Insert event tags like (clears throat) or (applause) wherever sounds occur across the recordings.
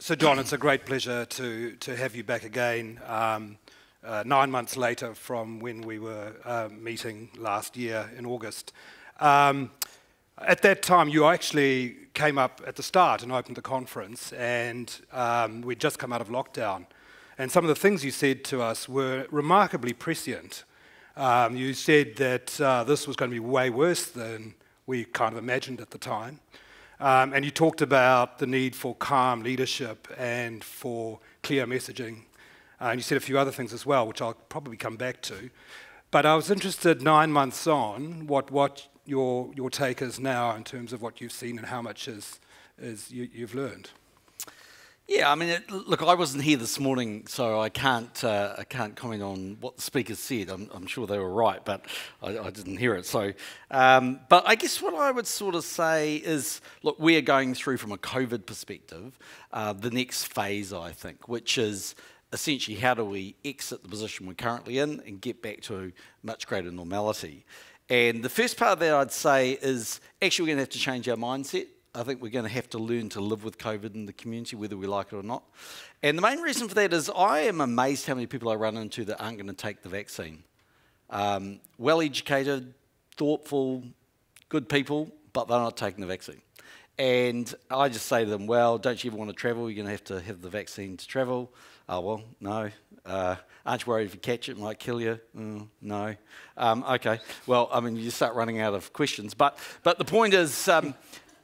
So, John, it's a great pleasure to, to have you back again. Um, uh, nine months later from when we were uh, meeting last year in August. Um, at that time, you actually came up at the start and opened the conference, and um, we'd just come out of lockdown. And some of the things you said to us were remarkably prescient. Um, you said that uh, this was going to be way worse than we kind of imagined at the time. Um, and you talked about the need for calm leadership and for clear messaging. Uh, and you said a few other things as well, which I'll probably come back to. But I was interested nine months on what, what your, your take is now in terms of what you've seen and how much is, is you, you've learned. Yeah, I mean, it, look, I wasn't here this morning, so I can't uh, I can't comment on what the speakers said. I'm, I'm sure they were right, but I, I didn't hear it. So, um, but I guess what I would sort of say is, look, we are going through from a COVID perspective uh, the next phase, I think, which is essentially how do we exit the position we're currently in and get back to much greater normality. And the first part of that I'd say is actually we're going to have to change our mindset. I think we're going to have to learn to live with COVID in the community, whether we like it or not. And the main reason for that is I am amazed how many people I run into that aren't going to take the vaccine. Um, well educated, thoughtful, good people, but they're not taking the vaccine. And I just say to them, well, don't you ever want to travel? You're going to have to have the vaccine to travel. Oh, well, no. Uh, aren't you worried if you catch it, it might kill you? Mm, no. Um, okay. Well, I mean, you start running out of questions. But, but the point is, um,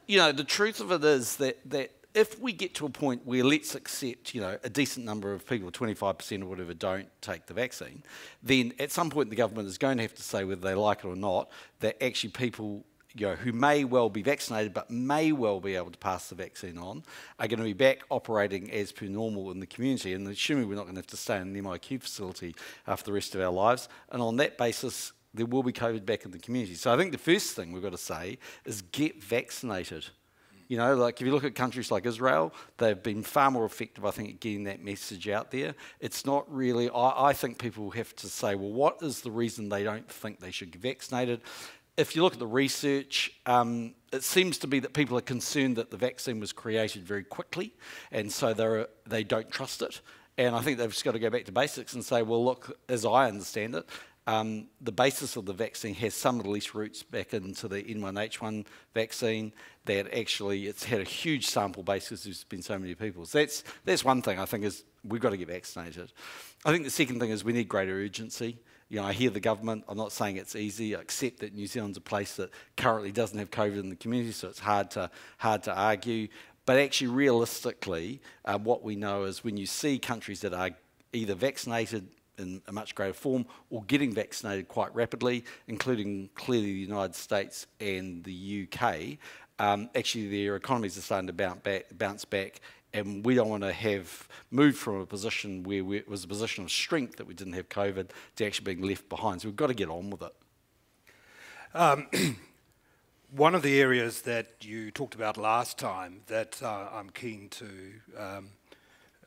you know, the truth of it is that, that if we get to a point where let's accept, you know, a decent number of people, 25% or whatever, don't take the vaccine, then at some point the government is going to have to say whether they like it or not, that actually people you know, who may well be vaccinated but may well be able to pass the vaccine on are going to be back operating as per normal in the community and assuming we're not going to have to stay in an MIQ facility after the rest of our lives. And on that basis, there will be COVID back in the community. So I think the first thing we've got to say is get vaccinated. You know, like if you look at countries like Israel, they've been far more effective, I think, at getting that message out there. It's not really, I, I think people have to say, well, what is the reason they don't think they should get vaccinated? if you look at the research, um, it seems to be that people are concerned that the vaccine was created very quickly, and so they don't trust it. And I think they've just got to go back to basics and say, well, look, as I understand it, um, the basis of the vaccine has some of at least roots back into the N1H1 vaccine that actually it's had a huge sample base because there's been so many people. So that's, that's one thing I think is we've got to get vaccinated. I think the second thing is we need greater urgency you know, I hear the government, I'm not saying it's easy, I accept that New Zealand's a place that currently doesn't have COVID in the community, so it's hard to, hard to argue. But actually, realistically, uh, what we know is when you see countries that are either vaccinated in a much greater form or getting vaccinated quite rapidly, including clearly the United States and the UK, um, actually their economies are starting to bounce back, bounce back and we don't want to have moved from a position where we, it was a position of strength that we didn't have COVID to actually being left behind. So we've got to get on with it. Um, (clears throat) one of the areas that you talked about last time that uh, I'm keen to um,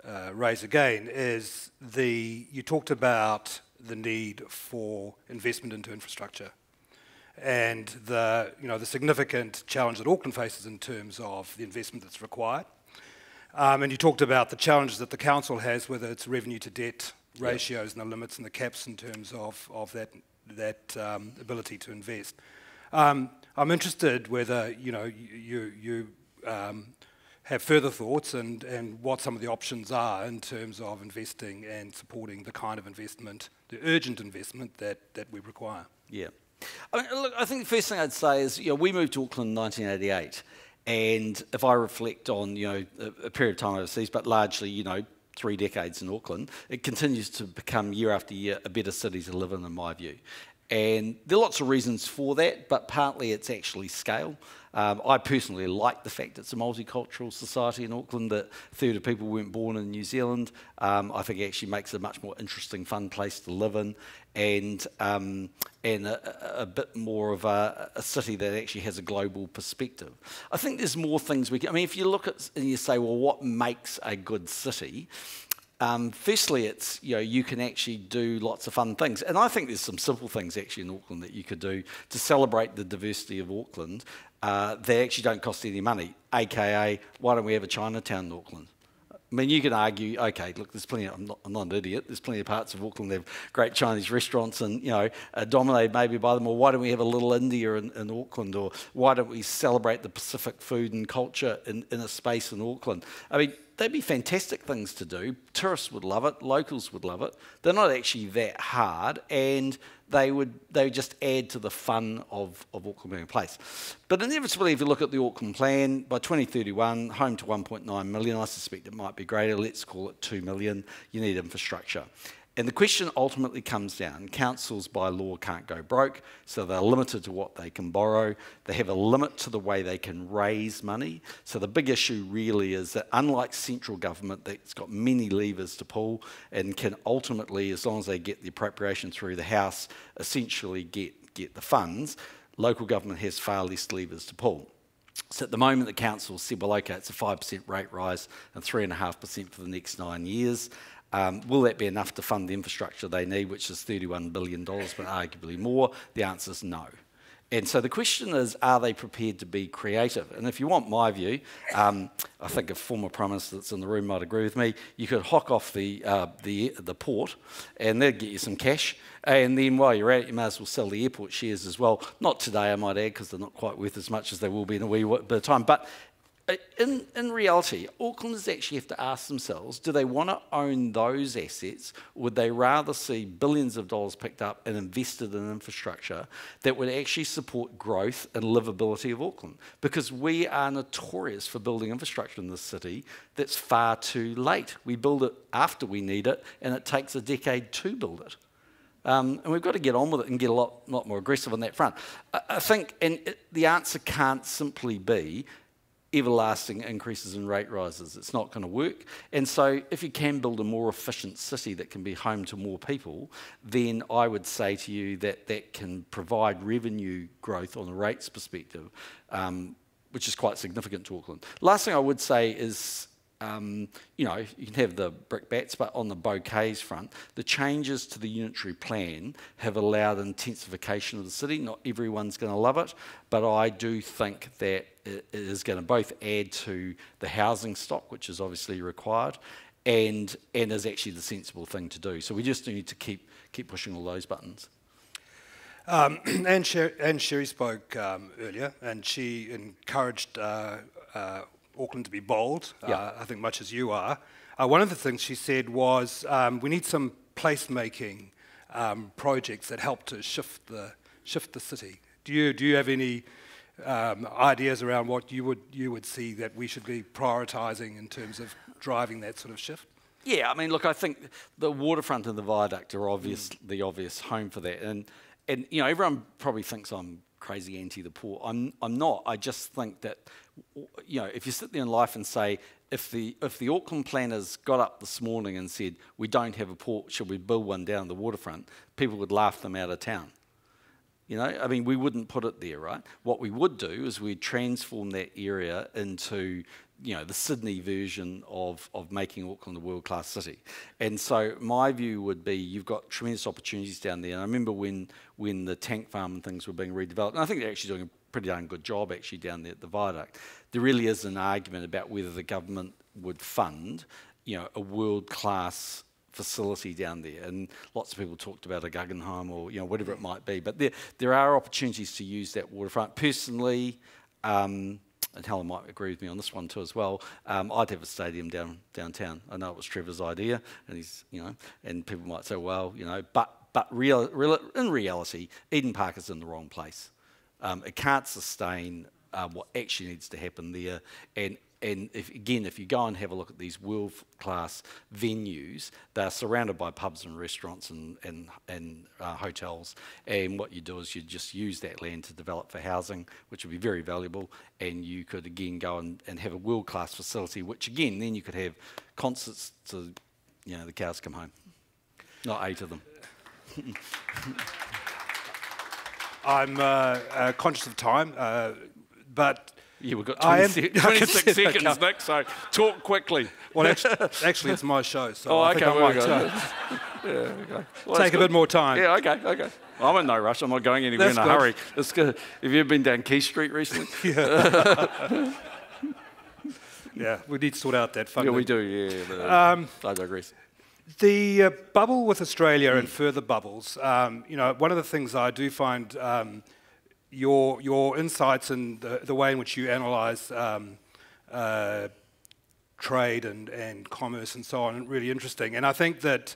uh, raise again is the you talked about the need for investment into infrastructure and the you know the significant challenge that Auckland faces in terms of the investment that's required. Um, and you talked about the challenges that the council has whether its revenue to debt ratios and the limits and the caps in terms of, of that, that um, ability to invest. Um, I'm interested whether you know you, you um, have further thoughts and, and what some of the options are in terms of investing and supporting the kind of investment, the urgent investment that, that we require. Yeah. I mean, look, I think the first thing I'd say is, you know, we moved to Auckland in 1988. And if I reflect on, you know, a, a period of time overseas, but largely, you know, three decades in Auckland, it continues to become year after year a better city to live in, in my view. And there are lots of reasons for that, but partly it's actually scale. Um, I personally like the fact it's a multicultural society in Auckland, that a third of people weren't born in New Zealand. Um, I think it actually makes it a much more interesting, fun place to live in, and, um, and a, a, bit more of a, a, city that actually has a global perspective. I think there's more things we can, I mean, if you look at and you say, well, what makes a good city? Um, firstly, it's you know you can actually do lots of fun things, and I think there's some simple things actually in Auckland that you could do to celebrate the diversity of Auckland. Uh, they actually don't cost any money. AKA, why don't we have a Chinatown in Auckland? I mean, you can argue, okay, look, there's plenty. Of, I'm, not, I'm not an idiot. There's plenty of parts of Auckland that have great Chinese restaurants, and you know, are dominated maybe by them. Or why don't we have a little India in, in Auckland? Or why don't we celebrate the Pacific food and culture in, in a space in Auckland? I mean, they'd be fantastic things to do. Tourists would love it. Locals would love it. They're not actually that hard, and they would they would just add to the fun of, of Auckland being a place. But inevitably, if you look at the Auckland plan, by 2031, home to 1.9 million, I suspect it might be greater. Let's call it 2 million. You need infrastructure. And the question ultimately comes down councils by law can't go broke, so they're limited to what they can borrow. They have a limit to the way they can raise money. So the big issue really is that, unlike central government, that's got many levers to pull and can ultimately, as long as they get the appropriation through the House, essentially get, get the funds, local government has far less levers to pull. So at the moment, the council said, well, okay, it's a 5% rate rise and 3.5% for the next nine years. Um, will that be enough to fund the infrastructure they need, which is $31 billion, but arguably more? The answer is no. And so the question is, are they prepared to be creative? And if you want my view, um, I think a former Prime Minister that's in the room might agree with me, you could hock off the, uh, the, the port and they'd get you some cash. And then while you're at it, you may as well sell the airport shares as well. Not today, I might add, because they're not quite worth as much as they will be in a wee bit of time. But in, in reality, Aucklanders actually have to ask themselves do they want to own those assets, or would they rather see billions of dollars picked up and invested in infrastructure that would actually support growth and livability of Auckland? Because we are notorious for building infrastructure in this city that's far too late. We build it after we need it, and it takes a decade to build it. Um, and we've got to get on with it and get a lot, lot more aggressive on that front. I, I think, and it, the answer can't simply be everlasting increases in rate rises. It's not going to work. And so, if you can build a more efficient city that can be home to more people, then I would say to you that that can provide revenue growth on a rates perspective, um, which is quite significant to Auckland. Last thing I would say is um, you know, you can have the brickbats, but on the bouquets front, the changes to the unitary plan have allowed intensification of the city. Not everyone's going to love it, but I do think that it is going to both add to the housing stock, which is obviously required, and and is actually the sensible thing to do. So we just need to keep keep pushing all those buttons. Um, (clears throat) Anne, Sher- Sherry spoke um, earlier, and she encouraged uh, uh, Auckland to be bold, yeah. uh, I think much as you are. Uh, one of the things she said was um, we need some placemaking um, projects that help to shift the, shift the city. Do you, do you have any um, ideas around what you would, you would see that we should be prioritising in terms of driving that sort of shift? Yeah, I mean, look, I think the waterfront and the viaduct are obvious, mm. the obvious home for that. And, and, you know, everyone probably thinks I'm crazy anti the poor. I'm, I'm not. I just think that, you know, if you sit there in life and say, if the, if the Auckland planners got up this morning and said, we don't have a port, should we build one down the waterfront, people would laugh them out of town. You know, I mean, we wouldn't put it there, right? What we would do is we'd transform that area into you know, the Sydney version of, of making Auckland a world-class city. And so my view would be you've got tremendous opportunities down there. And I remember when, when the tank farm and things were being redeveloped, and I think they're actually doing a pretty darn good job actually down there at the viaduct. There really is an argument about whether the government would fund, you know, a world-class facility down there. And lots of people talked about a Guggenheim or, you know, whatever it might be. But there, there are opportunities to use that waterfront. Personally, um, and Helen might agree with me on this one too as well. Um, I'd have a stadium down downtown. I know it was Trevor's idea, and he's you know, and people might say, well, you know, but but real, real in reality, Eden Park is in the wrong place. Um, it can't sustain uh, what actually needs to happen there, and and if, again, if you go and have a look at these world-class venues, they're surrounded by pubs and restaurants and, and, and uh, hotels. And what you do is you just use that land to develop for housing, which would be very valuable. And you could, again, go and, and have a world-class facility, which, again, then you could have concerts to, you know, the cows come home. Not eight of them. (laughs) I'm uh, uh, conscious of time, uh, but yeah, we've got 20 (laughs) 26 seconds, Nick, so talk quickly. Well, actually, actually it's my show, so oh, I okay, think I might uh, (laughs) yeah, okay. well, take a bit more time. Yeah, okay, okay. I'm in no rush. I'm not going anywhere that's in a good. hurry. It's good. Have you ever been down Quay Street recently? (laughs) yeah. yeah, we need to sort out that Yeah, we do. Yeah, but I digress. The uh, bubble with Australia and further bubbles, um, you know, one of the things I do find um, your, your insights and the, the way in which you analyse um, uh, trade and, and commerce and so on really interesting. And I think that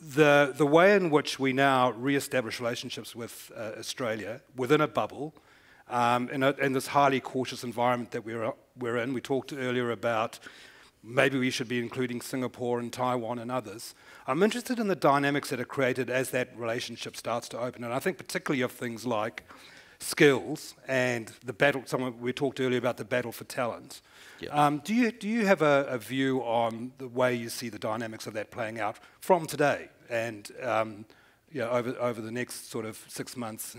the, the way in which we now re-establish relationships with uh, Australia within a bubble, um, in, a, in this highly cautious environment that we're, we're in, we talked earlier about maybe we should be including Singapore and Taiwan and others. I'm interested in the dynamics that are created as that relationship starts to open, and I think particularly of things like skills and the battle. Someone we talked earlier about the battle for talent. Um, do you do you have a, a, view on the way you see the dynamics of that playing out from today and um, you know, over over the next sort of six months?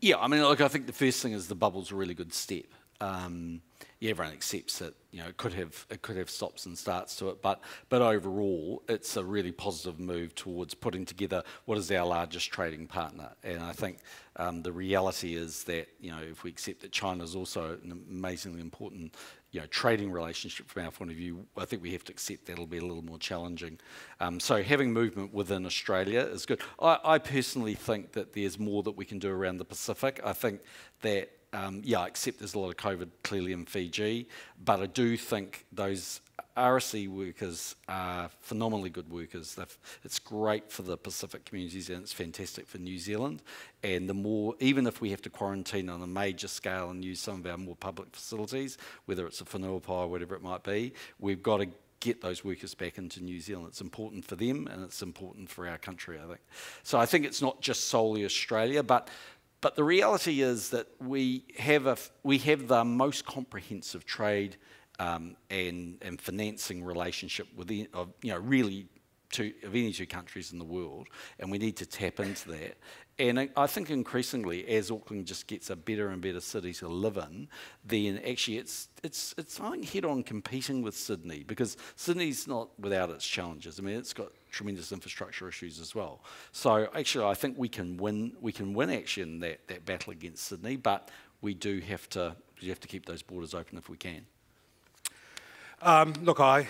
Yeah, I mean, look, I think the first thing is the bubble's a really good step. Um, yeah, everyone accepts that you know it could have it could have stops and starts to it, but but overall, it's a really positive move towards putting together what is our largest trading partner. And I think um, the reality is that you know if we accept that China is also an amazingly important you know trading relationship from our point of view, I think we have to accept that'll be a little more challenging. Um, so having movement within Australia is good. I, I personally think that there's more that we can do around the Pacific. I think that um, yeah, except there's a lot of COVID clearly in Fiji, but I do think those RSE workers are phenomenally good workers. They've, it's great for the Pacific communities and it's fantastic for New Zealand. And the more, even if we have to quarantine on a major scale and use some of our more public facilities, whether it's a Whenuapai or whatever it might be, we've got to get those workers back into New Zealand. It's important for them and it's important for our country, I think. So I think it's not just solely Australia, but but the reality is that we have, a, we have the most comprehensive trade um, and, and financing relationship with of, you know, really of any two countries in the world, and we need to tap into that. And I think increasingly, as Auckland just gets a better and better city to live in, then actually it's it's it's I think head on competing with Sydney because Sydney's not without its challenges. I mean, it's got tremendous infrastructure issues as well. So actually, I think we can win we can win actually in that that battle against Sydney, but we do have to we have to keep those borders open if we can. Um, look, I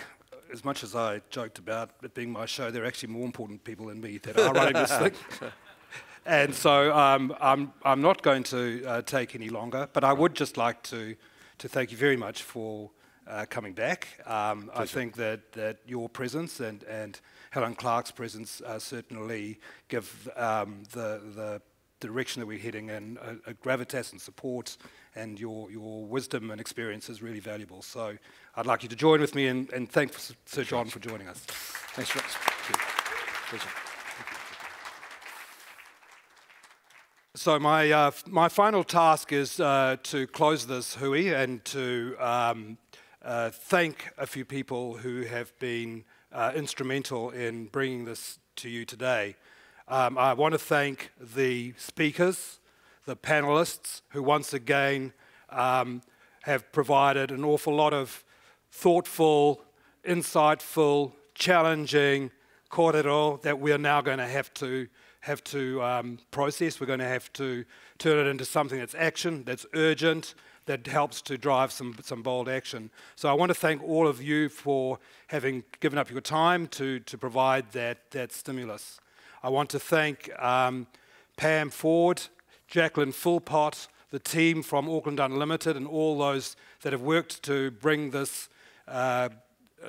as much as I joked about it being my show, there are actually more important people than me that are running this thing. (laughs) And so um, I'm, I'm not going to uh, take any longer, but I would just like to, to thank you very much for uh, coming back. Um, I think that, that your presence and, and Helen Clark's presence uh, certainly give um, the, the direction that we're heading in a, a, gravitas and support, and your, your wisdom and experience is really valuable. So I'd like you to join with me and, and thank Sir John for joining us. Thanks, Ross. Pleasure. So my, uh, my final task is uh, to close this hui and to um, uh, thank a few people who have been uh, instrumental in bringing this to you today. Um, I want to thank the speakers, the panelists, who once again um, have provided an awful lot of thoughtful, insightful, challenging kōrero that we are now going to have to have to um, process. We're going to have to turn it into something that's action, that's urgent, that helps to drive some, some bold action. So I want to thank all of you for having given up your time to, to provide that, that stimulus. I want to thank um, Pam Ford, Jacqueline Philpott, the team from Auckland Unlimited, and all those that have worked to bring this uh,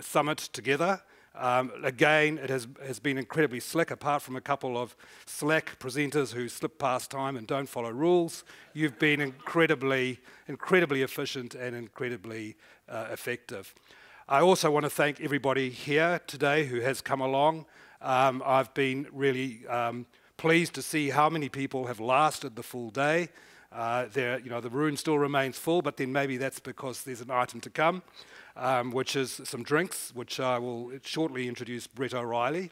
summit together. Um, again, it has, has been incredibly slick, apart from a couple of slack presenters who slip past time and don't follow rules. You've been incredibly, incredibly efficient and incredibly uh, effective. I also want to thank everybody here today who has come along. Um, I've been really um, pleased to see how many people have lasted the full day. Uh, there, you know, the room still remains full, but then maybe that's because there's an item to come um, which is some drinks, which I will shortly introduce Brett O'Riley.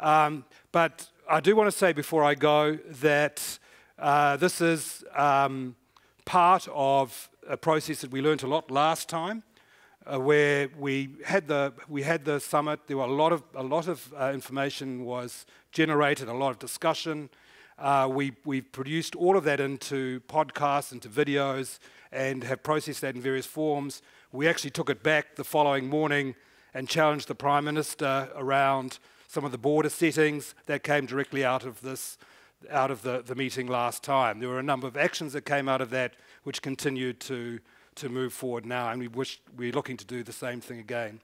Um, but I do want to say before I go that uh, this is um, part of a process that we learned a lot last time. Uh, where we had the we had the summit. There were a lot of a lot of uh, information was generated, a lot of discussion. Uh, we we produced all of that into podcasts, into videos, and have processed that in various forms. We actually took it back the following morning and challenged the Prime Minister around some of the border settings that came directly out of this, out of the, the meeting last time. There were a number of actions that came out of that which continued to, to move forward now, and we wish, we're looking to do the same thing again.